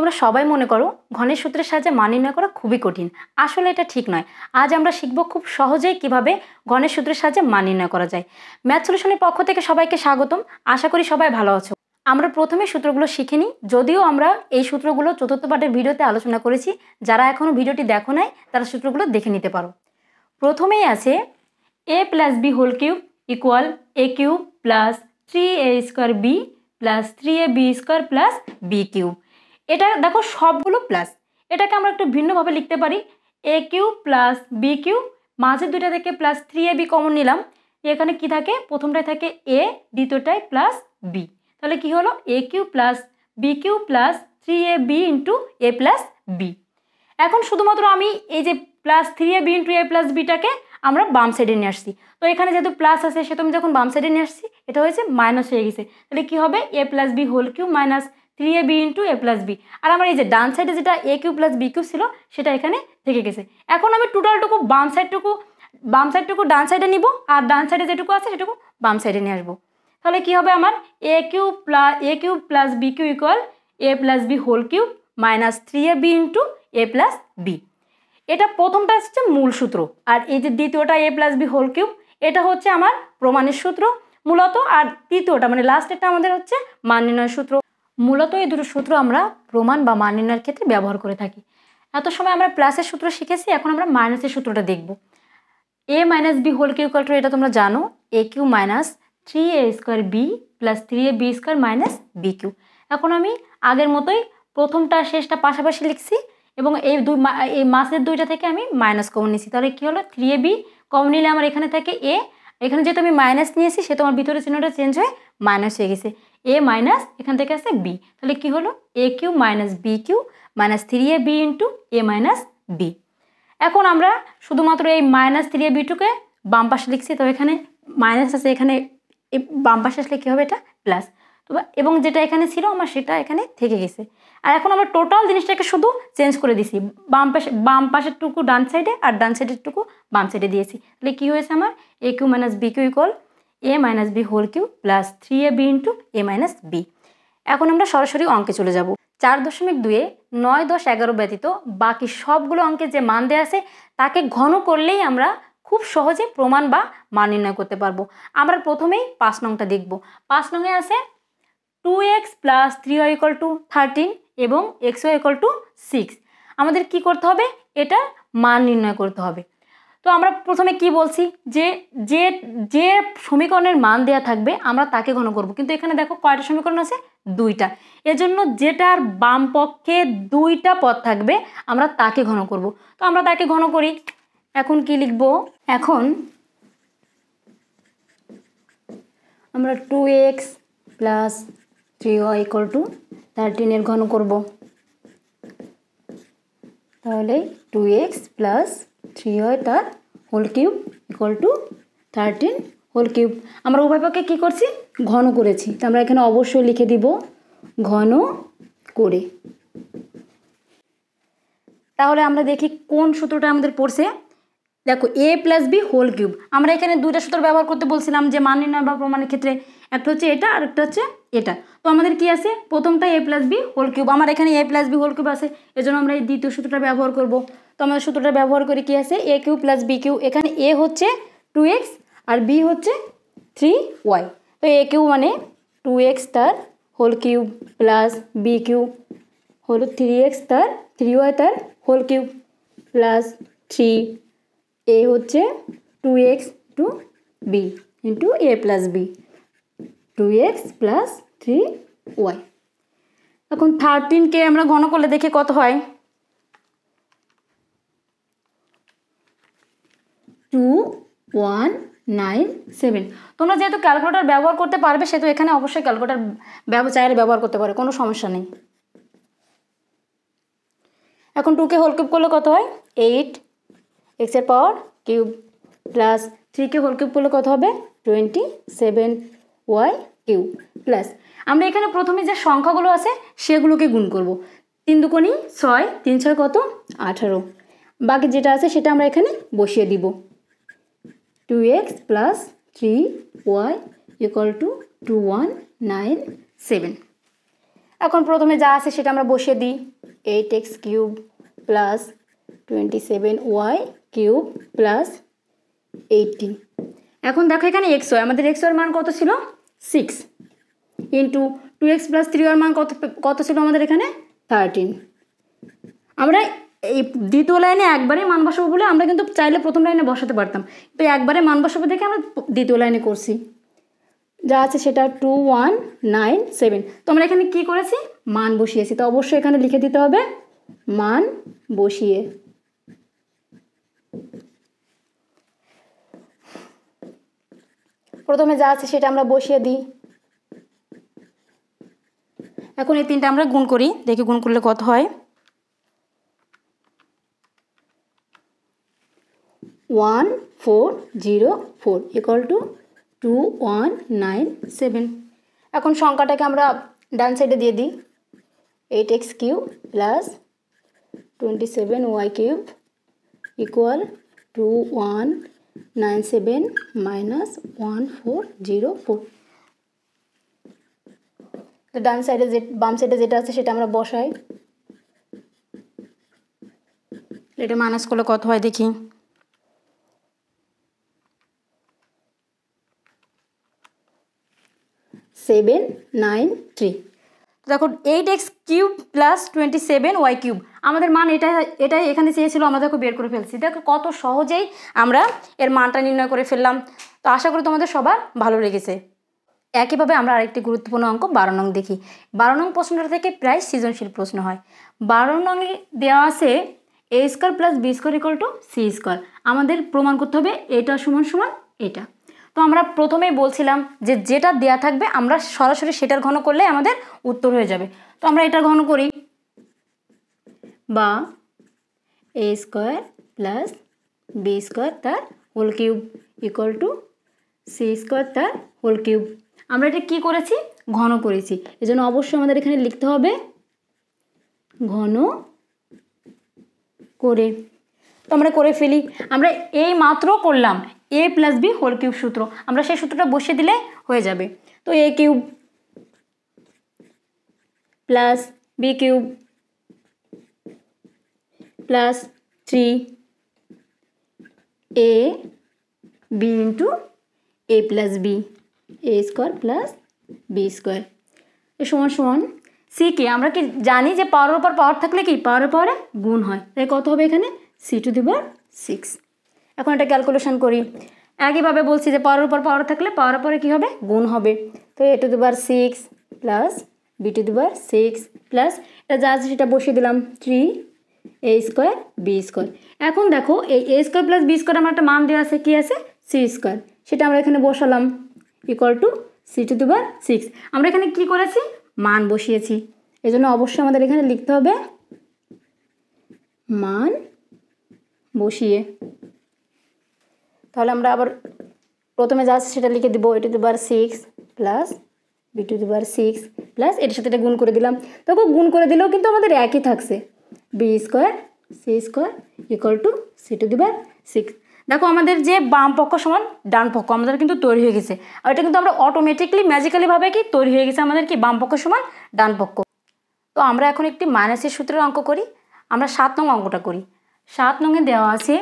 তোমরা সবাই মনে করো ঘনের সূত্রের সাহায্যে মান নির্ণয় করা খুবই কঠিন। আসলে এটা ঠিক নয়। আজ আমরা শিখব খুব সহজেই কীভাবে ঘনের সূত্রের সাহায্যে মান নির্ণয় করা যায়। ম্যাথ সলিউশনের পক্ষ থেকে সবাইকে স্বাগতম। আশা করি সবাই ভালো আছো। আমরা প্রথমে সূত্রগুলো শিখে নিই। যদিও আমরা এই সূত্রগুলো চতুর্থ পাঠের ভিডিওতে আলোচনা করেছি, যারা এখনও ভিডিওটি দেখো নাই, তারা সূত্রগুলো দেখে নিতে পারো। প্রথমেই আছে a plus b whole cube equal a cube plus three a square b plus three a b square plus b cube এটা দেখো সবগুলো প্লাস এটাকে আমরা একটু ভিন্নভাবে লিখতে পারি। A cube plus b cube মাঝের দুইটা থেকে plus three a b common নিলাম। এখানে কি থাকে? প্রথমটায় থাকে এ দ্বিতীয়টায় প্লাস বি তাহলে কি হলো? A cube plus b cube plus three a b into a plus b এখন শুধুমাত্র আমি এই যে plus three a b into a plus বিটাকে আমরা বাম সাইডে নিয়ে আসছি। তো এখানে যেহেতু প্লাস আছে সেটা আমি যখন বাম সাইডে নিয়ে আসছি, এটা হয়েছে মাইনাস হয়ে গেছে। তাহলে কী হবে? A plus b whole cube minus three a b into a plus b আর আমার এই যে ডান সাইডে যেটা a cube plus b cube ছিল, সেটা এখানে থেকে গেছে। এখন আমি টোটালটুকু বাম সাইডটুকু বাম সাইডটুকু ডান সাইডে নিব, আর ডান সাইডে যেটুকু আছে, সেটুকু বাম সাইডে নিয়ে আসব। তাহলে কী হবে আমার? A cube plus a cube plus b cube equal a plus b whole cube minus three a b into a plus b এটা প্রথমটা হচ্ছে মূল সূত্র। আর এই যে দ্বিতীয়টা a plus b whole cube এটা হচ্ছে আমার প্রমাণের সূত্র মূলত। আর তৃতীয়টা মানে লাস্ট লাস্টেরটা আমাদের হচ্ছে মান নির্ণয়ের সূত্র। মূলত এই দুটো সূত্র আমরা প্রমাণ বা মান নির্ণয়ের ক্ষেত্রে ব্যবহার করে থাকি। এত সময় আমরা প্লাসের সূত্র শিখেছি, এখন আমরা মাইনাসের সূত্রটা দেখব। A minus b whole cube two এটা তোমরা জানো a cube minus three a square b plus three a b square minus b cube এখন আমি আগের মতোই প্রথমটা, শেষটা পাশাপাশি লিখছি এবং এই দুই এই মাসের দুইটা থেকে আমি মাইনাস কমন নিয়েছি। তাহলে কী হলো? থ্রি এ বি কমন নিলে আমার এখানে থাকে এ এখানে যেহেতু আমি মাইনাস নিয়েছি সে তোমার ভিতরে চিহ্নটা চেঞ্জ হয়ে মাইনাস হয়ে গেছে। এ মাইনাস এখান থেকে আসছে বি তাহলে কী হলো? A cube minus b cube minus three a b into a minus b এখন আমরা শুধুমাত্র এই মাইনাস থ্রি এ বিটুকে বাম পাশে লিখছি, তো এখানে মাইনাস আছে, এখানে বাম পাশে আসলে কী হবে এটা? প্লাস তো এবং যেটা এখানে ছিল আমার সেটা এখানে থেকে গেছে। আর এখন আমরা টোটাল জিনিসটাকে শুধু চেঞ্জ করে দিছি। বাম পাশে, বাম পাশের টুকু ডান সাইডে আর ডান সাইডের টুকু বাম সাইডে দিয়েছি। তাহলে কী হয়েছে আমার? A cube minus b cube equal a minus b whole cube plus three a b into a minus b এখন আমরা সরাসরি অঙ্কে চলে যাব। চার দশমিক দুয়ে নয় দশ এগারো ব্যতীত বাকি সবগুলো অঙ্কে যে মান দেওয়া আছে, তাকে ঘন করলেই আমরা খুব সহজে প্রমাণ বা মান নির্ণয় করতে পারব। আমরা প্রথমেই পাঁচ নংটা দেখব। পাঁচ নংয়ে আছে two x plus three y equal to thirteen এবং x y equal to six আমাদের কি করতে হবে? এটা মান নির্ণয় করতে হবে। তো আমরা প্রথমে কি বলছি? যে যে যে সমীকরণের মান দেওয়া থাকবে, আমরা তাকে ঘন করব। কিন্তু এখানে দেখো কয়টা সমীকরণ আছে? দুইটা। এজন্য যেটার বাম পক্ষে দুইটা পদ থাকবে, আমরা তাকে ঘন করব। তো আমরা তাকে ঘন করি। এখন কি লিখব? এখন আমরা two x plus three y equal to থার্টিনের ঘন করব। তাহলে two x plus three y তার whole cube equal to thirteen whole cube আমরা উভয় পক্ষে কী করছি? ঘন করেছি। তো আমরা এখানে অবশ্যই লিখে দিব ঘন করে। তাহলে আমরা দেখি কোন সূত্রটা আমাদের পড়ছে। দেখো a plus b whole cube আমরা এখানে দুইটা সূত্র ব্যবহার করতে বলছিলাম যে মান নির্ণয় বা প্রমাণের ক্ষেত্রে একটা হচ্ছে এটা আর একটা হচ্ছে এটা। তো আমাদের কি আছে? প্রথমটা a plus b whole cube আমার এখানে a plus b whole cube আছে। এজন্য আমরা এই দ্বিতীয় সূত্রটা ব্যবহার করব। তো আমাদের সূত্রটা ব্যবহার করে কি আছে? A cube plus b cube এখানে এ হচ্ছে টু এক্স আর বি হচ্ছে থ্রি ওয়াই তো এ কিউ মানে টু এক্স তার whole cube plus b cube হলো থ্রি এক্স তার থ্রি ওয়াই তার whole cube plus three a হচ্ছে two x two b into a plus b two x plus three y এখন থার্টিনকে আমরা ঘন করলে দেখে কত হয়? টু ওয়ান নাইন সেভেন তোমরা যেহেতু ক্যালকুলেটার ব্যবহার করতে পারবে, সেহেতু এখানে অবশ্যই ক্যালকুলেটার চাইলে ব্যবহার করতে পারে, কোনো সমস্যা নেই। এখন টুকে হোল কিউব করলে কত হয়? এইট এক্সের পাওয়ার কিউব প্লাস থ্রিকে হোল কিউব করলে কত হবে? Twenty seven y cube plus আমরা এখানে প্রথমে যে সংখ্যাগুলো আছে, সেগুলোকে গুণ করব। তিন দুকোনি ছয়, তিন ছয় কত? আঠারো। বাকি যেটা আছে, সেটা আমরা এখানে বসিয়ে দিব। Two x plus three y equal to two one nine seven এখন প্রথমে যা আছে সেটা আমরা বসিয়ে দিই। Eight x cube plus twenty seven y plus এখন দেখো এখানে এক্স ওয়াই আমাদের এক্স ওয়ার মান কত ছিল? Six into two x plus three মান কত কত ছিল আমাদের এখানে? থার্টিন আমরা এই দ্বিতীয় লাইনে একবারে মান বসাবো বলে আমরা কিন্তু চাইলে প্রথম লাইনে বসাতে পারতাম। তো একবারে মান বসাবো দেখে আমরা দ্বিতীয় লাইনে করছি। যা আছে সেটা টু ওয়ান নাইন সেভেন তো আমরা এখানে কী করেছি? মান বসিয়েছি। তো অবশ্যই এখানে লিখে দিতে হবে, মান বসিয়ে। প্রথমে যা আছে সেটা আমরা বসিয়ে দিই। এখন এই তিনটা আমরা গুণ করি। দেখি গুণ করলে কত হয়? One four zero four equal to two one nine seven এখন সংখ্যাটাকে আমরা ডান সাইডে দিয়ে দিই। Eight x cube plus twenty seven y cube equal to one nine seven minus one four zero four ডান সাইডে যে, বাম সাইডে যেটা আছে সেটা আমরা বসাই। এটা মাইনাস করলে কত হয় দেখি। সেভেন নাইন থ্রি দেখো eight x cube plus twenty seven y cube আমাদের মান এটা এটাই এখানে চেয়েছিল, আমরা দেখো বের করে ফেলছি। দেখো কত সহজেই আমরা এর মানটা নির্ণয় করে ফেললাম। তো আশা করি তোমাদের সবার ভালো লেগেছে। একইভাবে আমরা আরেকটি গুরুত্বপূর্ণ অঙ্ক, বারো নং দেখি। বারো নং প্রশ্নটা থেকে প্রায় সৃজনশীল প্রশ্ন হয়। বারো নংয়ে দেওয়া আছে a square plus b square equal to c square আমাদের প্রমাণ করতে হবে এটা সমান সমান এটা। তো আমরা প্রথমেই বলছিলাম যে যেটা দেয়া থাকবে, আমরা সরাসরি সেটার ঘন করলে আমাদের উত্তর হয়ে যাবে। তো আমরা এটার ঘন করি। বা a square plus b square তার whole cube equal to c square তার হোল কিউব আমরা এটা কি করেছি? ঘন করেছি। এজন্য অবশ্যই আমাদের এখানে লিখতে হবে ঘন করে। তো আমরা করে ফেলি। আমরা এই মাত্র করলাম। A plus b whole cube সূত্র। আমরা সেই সূত্রটা বসিয়ে দিলে হয়ে যাবে। তো a cube plus b cube plus three a b into a plus b a square plus b square a সমান সমান সি কে। আমরা কি জানি যে পাওয়ার উপর পাওয়ার থাকলে কি? পাওয়ারের পাওয়ারে গুণ হয়। তাই কত হবে এখানে? C to the power six. এখন এটা ক্যালকুলেশন করি। একইভাবে বলছি যে পাওয়ার উপর পাওয়ার থাকলে পাওয়ার পরে কী হবে? গুণ হবে। তো a to the power six plus b to the power six plus এটা যা সেটা বসিয়ে দিলাম three a square b square. এখন দেখো এই a square plus b square আমার একটা মান দেওয়া আছে, কী আছে? C square. সেটা আমরা এখানে বসালাম। Equal to c to the power six আমরা এখানে কী করেছি? মান বসিয়েছি। এই জন্য অবশ্যই আমাদের এখানে লিখতে হবে মান বসিয়ে। তাহলে আমরা আবার প্রথমে যা সেটা লিখে দিব a to the six plus b to the power six plus এটার সাথে এটা গুণ করে দিলাম। দেখো গুণ করে দিলেও কিন্তু আমাদের একই থাকছে। B square c square equal to c to the power six দেখো আমাদের যে বাম পক্ষ সমান ডান পক্ষ আমাদের কিন্তু তৈরি হয়ে গেছে। আর এটা কিন্তু আমরা অটোমেটিকলি ম্যাজিক্যালিভাবে কি তৈরি হয়ে গেছে আমাদের কি বাম পক্ষ সমান ডান পক্ষ। তো আমরা এখন একটি মাইনাসের সূত্রের অঙ্ক করি, আমরা সাত নং অঙ্কটা করি। সাত নংয়ে দেওয়া আছে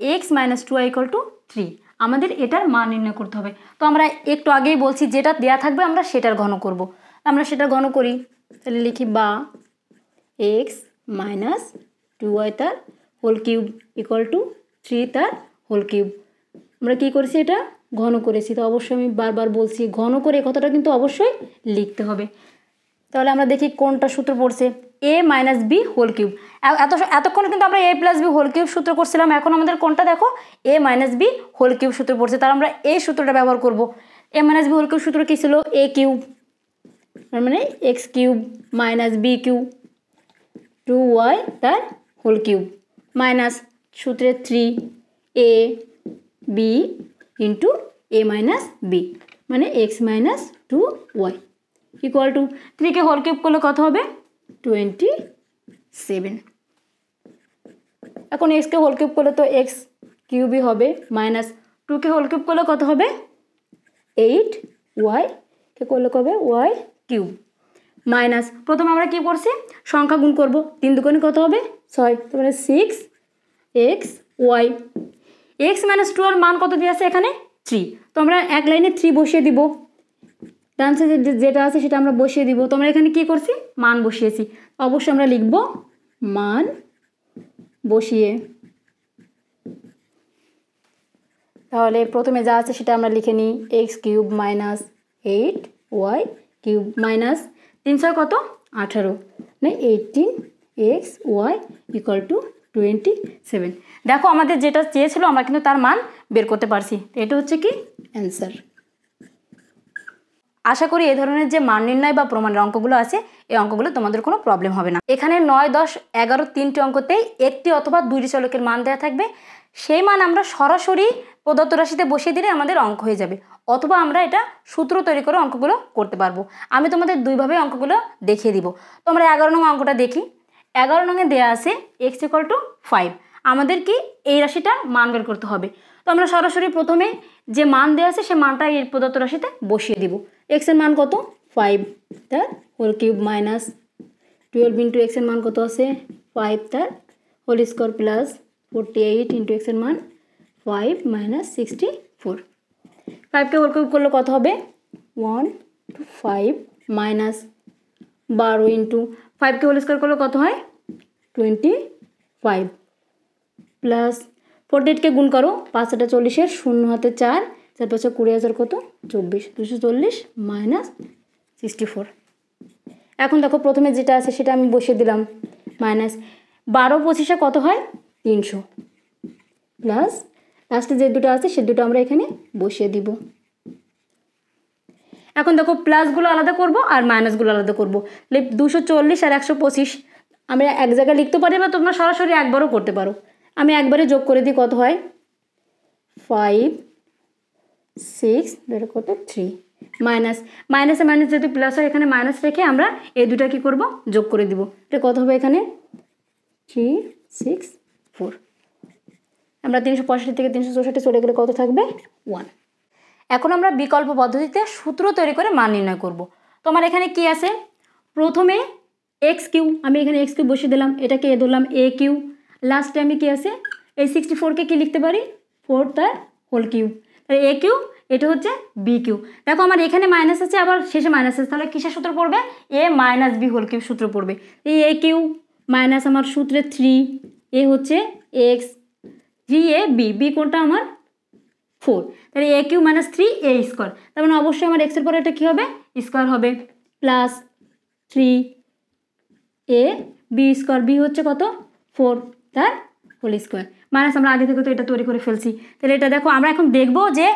x minus two equal to three আমাদের এটার মান নির্ণয় করতে হবে। তো আমরা একটু আগেই বলছি, যেটা দেয়া থাকবে আমরা সেটার ঘন করব। আমরা সেটা ঘন করি, তাহলে লিখি বা এক্স মাইনাস টু ওয়াই তার whole cube equal to three তার হোল কিউব আমরা কী করেছি এটা? ঘন করেছি। তো অবশ্যই আমি বারবার বলছি, ঘন করে কথাটা কিন্তু অবশ্যই লিখতে হবে। তাহলে আমরা দেখি কোনটা সূত্র পড়ছে? A minus b whole cube এত এতক্ষণ কিন্তু আমরা a plus b whole cube সূত্র করছিলাম। এখন আমাদের কোনটা দেখো? A minus b whole cube সূত্র পড়ছে। তার আমরা এই সূত্রটা ব্যবহার করব। A minus b whole cube সূত্র কী ছিল? এ কিউব তার মানে x cube minus b cube two y তার হোল কিউব মাইনাস সূত্রে three a b into a minus b মানে x minus two y equal to থ্রিকে whole cube করলে কত হবে? টোয়েন্টি সেভেন এখন এক্সকে হোল কিউব করলে তো এক্স কিউবই হবে মাইনাস টুকে হোল কিউব করলে কত হবে? এইট ওয়াই কে করলে কবে? ওয়াই কিউব মাইনাস প্রথমে আমরা কি করছি? সংখ্যা গুণ করব। তিন দুগুণে কত হবে? ছয়। তারপরে six x y x minus two এর মান কত দিয়ে আছে এখানে? থ্রি তো আমরা এক লাইনে থ্রি বসিয়ে দিব। ডান সাইডে যেটা আছে সেটা আমরা বসিয়ে দিব। তো আমরা এখানে কি করছি? মান বসিয়েছি। অবশ্যই আমরা লিখব মান বসিয়ে। তাহলে প্রথমে যা আছে সেটা আমরা লিখে নিই। X cube minus eight y cube minus তিনশো কত? আঠারো। না eighteen x y equal to twenty seven দেখো আমাদের যেটা চেয়েছিল আমরা কিন্তু তার মান বের করতে পারছি। এটা হচ্ছে কি? অ্যান্সার আশা করি এ ধরনের যে মান নির্ণয় বা প্রমাণের অঙ্কগুলো আছে, এই অঙ্কগুলো তোমাদের কোনো প্রবলেম হবে না। এখানে নয়, দশ, এগারো তিনটি অঙ্কতেই একটি অথবা দুইটি চলকের মান দেওয়া থাকবে। সেই মান আমরা সরাসরি প্রদত্ত রাশিতে বসিয়ে দিলে আমাদের অঙ্ক হয়ে যাবে। অথবা আমরা এটা সূত্র তৈরি করে অঙ্কগুলো করতে পারব। আমি তোমাদের দুইভাবে অঙ্কগুলো দেখিয়ে দিব। তোমরা এগারো নং অঙ্কটা দেখি। এগারো নঙে দেওয়া আছে এক্স ইকাল টু ফাইভ আমাদের কি এই রাশিটার মান বের করতে হবে? তো আমরা সরাসরি প্রথমে যে মান দেওয়া আছে, সে মানটা এই প্রদত্ত রাশিতে বসিয়ে দিব। এক্সের মান কত? ফাইভ তার whole cube minus twelve into এক্সের মান কত আছে? ফাইভ তার whole square plus forty eight into এক্সের মান ফাইভ মাইনাস সিক্সটি ফোর ফাইভকে হোল কিউব করলে কত হবে? ওয়ান টু ফাইভ মাইনাস বারো ইন্টু ফাইভকে হোল স্কোয়ার করলে কত হয়? টোয়েন্টি ফাইভ প্লাস ফোরটি এইটকে গুণ করো, পাঁচ হাজার চল্লিশের, শূন্য হাতে চার চার পাঁচশো কুড়ি হাজার কত? চব্বিশ, দুশো চল্লিশ মাইনাস সিক্সটি ফোর এখন দেখো প্রথমে যেটা আছে সেটা আমি বসিয়ে দিলাম মাইনাস বারো পঁচিশে কত হয়? তিনশো। প্লাস লাস্টে যে দুটো আছে সে দুটো আমরা এখানে বসিয়ে দিব। এখন দেখো প্লাসগুলো আলাদা করব আর মাইনাসগুলো আলাদা করব। দুশো চল্লিশ আর একশো পঁচিশ, আমরা এক জায়গায় লিখতে পারি বা তোমরা সরাসরি একবারও করতে পারো। আমি একবারে যোগ করে দিই, কত হয়? ফাইভ সিক্স এটা কত? থ্রি মাইনাস মাইনাসে মাইনাস যদি প্লাস হয়, এখানে মাইনাস রেখে আমরা এই দুটা কী করব? যোগ করে দিব। এটা কত হবে এখানে? থ্রি সিক্স ফোর আমরা তিনশো পঁয়ষট্টি থেকে তিনশো চৌষট্টি চলে গেলে কত থাকবে? ওয়ান এখন আমরা বিকল্প পদ্ধতিতে সূত্র তৈরি করে মান নির্ণয় করব। তোমার এখানে কি আছে? প্রথমে এক্স কিউ আমি এখানে এক্স কিউ বসিয়ে দিলাম, এটাকে এ ধরলাম এ কিউ লাস্টে আমি কি আছে? এই সিক্সটি ফোরকে কি লিখতে পারি? ফোর তার হোল কিউ তাহলে এ কিউ এটা হচ্ছে বি কিউ দেখো আমার এখানে মাইনাস আছে, আবার শেষে মাইনাস আছে। তাহলে কিসের সূত্র পড়বে? A minus b whole cube সূত্র পড়বে। এই এ কিউ মাইনাস আমার সূত্রে থ্রি এ হচ্ছে x v a b b কোনটা আমার? ফোর তাহলে a cube minus three a square তার মানে অবশ্যই আমার এক্সের পরে এটা কী হবে? স্কোয়ার হবে। Plus three a b square b হচ্ছে কত? ফোর তার হোল স্কোয়ার মাইনাস আমরা আগে থেকে তো এটা তৈরি করে ফেলছি। তাহলে এটা দেখো, আমরা এখন দেখব যে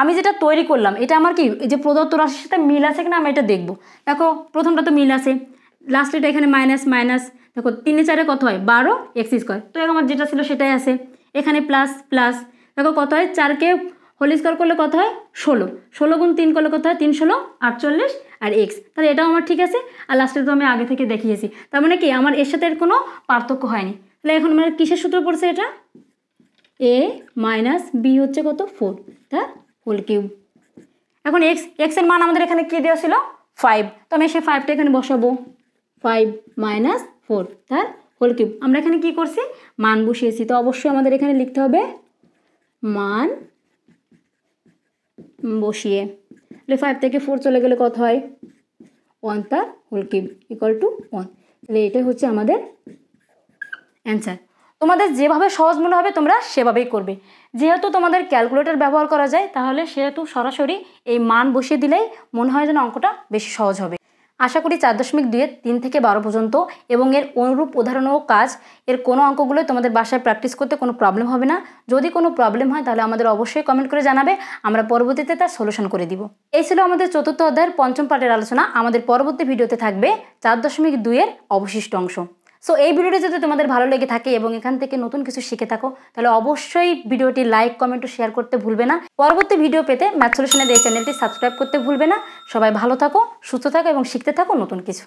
আমি যেটা তৈরি করলাম, এটা আমার কি যে প্রদত্ত রাশির সাথে মিল আছে কিনা আমি এটা দেখব। দেখো, প্রথমটা তো মিল আছে। লাস্ট এটা এখানে মাইনাস মাইনাস দেখো, তিনে চারে কত হয়? বারো এক্স স্কোয়ার তো আমার যেটা ছিল সেটাই আছে। এখানে প্লাস প্লাস দেখো, কত হয়? চারকে হোল স্কোয়ার করলে কত হয়? ষোলো। ষোলো গুণ তিন করলে কত হয়? তিন ষোলো, আটচল্লিশ আর এক্স তাহলে এটাও আমার ঠিক আছে। আর লাস্টে তো আমি আগে থেকে দেখিয়েছি। তার মানে কি, আমার এর সাথে কোনো পার্থক্য হয়নি। তাহলে এখন মানে কিসের সূত্র পড়ছে এটা? এ মাইনাস বি হচ্ছে কত? ফোর তার হোল কিউব এখন এক্স এক্সের মান আমাদের এখানে কী দেওয়া ছিল? ফাইভ তো আমি সেই ফাইভটা এখানে বসাবো। ফাইভ মাইনাস ফোর তার হোল কিউব আমরা এখানে কি করছি? মান বসিয়েছি, তো অবশ্যই আমাদের এখানে লিখতে হবে মান বসিয়ে। তাহলে ফাইভ থেকে ফোর চলে গেলে কত হয়? ওয়ান তার whole cube equal to one তাহলে এটাই হচ্ছে আমাদের অ্যান্সার তোমাদের যেভাবে সহজ মনে হবে, তোমরা সেভাবেই করবে। যেহেতু তোমাদের ক্যালকুলেটর ব্যবহার করা যায়, তাহলে সেহেতু সরাসরি এই মান বসিয়ে দিলেই মনে হয় যেন অঙ্কটা বেশি সহজ হবে। আশা করি চার দশমিক দুইয়ের তিন থেকে বারো পর্যন্ত এবং এর অনুরূপ উদাহরণ ও কাজ, এর কোনো অঙ্কগুলোই তোমাদের বাসায় প্র্যাকটিস করতে কোনো প্রবলেম হবে না। যদি কোনো প্রবলেম হয়, তাহলে আমাদের অবশ্যই কমেন্ট করে জানাবে, আমরা পরবর্তীতে তার সলিউশন করে দিব। এই ছিল আমাদের চতুর্থ অধ্যায়ের পঞ্চম পার্টের আলোচনা। আমাদের পরবর্তী ভিডিওতে থাকবে চার দশমিক দুইয়ের অবশিষ্ট অংশ। সো এই ভিডিওটি যদি তোমাদের ভালো লেগে থাকে এবং এখান থেকে নতুন কিছু শিখে থাকো, তাহলে অবশ্যই ভিডিওটি লাইক কমেন্ট ও শেয়ার করতে ভুলবে না। পরবর্তী ভিডিও পেতে ম্যাথ সলিউশনের এই চ্যানেলটি সাবস্ক্রাইব করতে ভুলবে না। সবাই ভালো থাকো, সুস্থ থাকো এবং শিখতে থাকো নতুন কিছু।